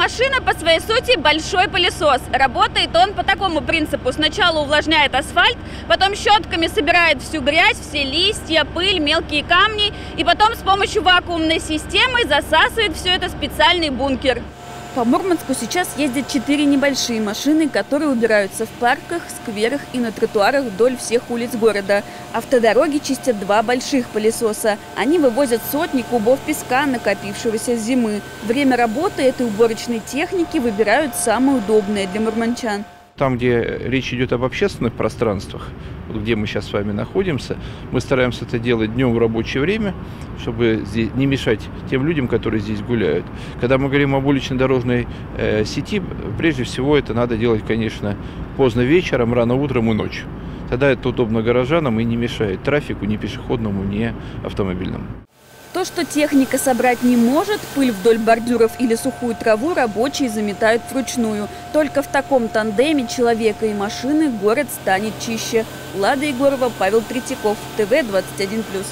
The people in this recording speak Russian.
машина по своей сути большой пылесос. Работает он по такому принципу. Сначала увлажняет асфальт, потом щетками собирает всю грязь, все листья, пыль, мелкие камни. И потом с помощью вакуумной системы засасывает все это в специальный бункер. По Мурманску сейчас ездят четыре небольшие машины, которые убираются в парках, скверах и на тротуарах вдоль всех улиц города. Автодороги чистят два больших пылесоса. Они вывозят сотни кубов песка, накопившегося с зимы. Время работы этой уборочной техники выбирают самое удобное для мурманчан. Там, где речь идет об общественных пространствах, вот где мы сейчас с вами находимся, мы стараемся это делать днем в рабочее время, чтобы здесь не мешать тем людям, которые здесь гуляют. Когда мы говорим об улично-дорожной э, сети, прежде всего это надо делать, конечно, поздно вечером, рано утром и ночью. Тогда это удобно горожанам и не мешает трафику ни пешеходному, ни автомобильному. То, что техника собрать не может, пыль вдоль бордюров или сухую траву рабочие заметают вручную. Только в таком тандеме человека и машины город станет чище. Лада Егорова, Павел Третьяков, ТВ-21+.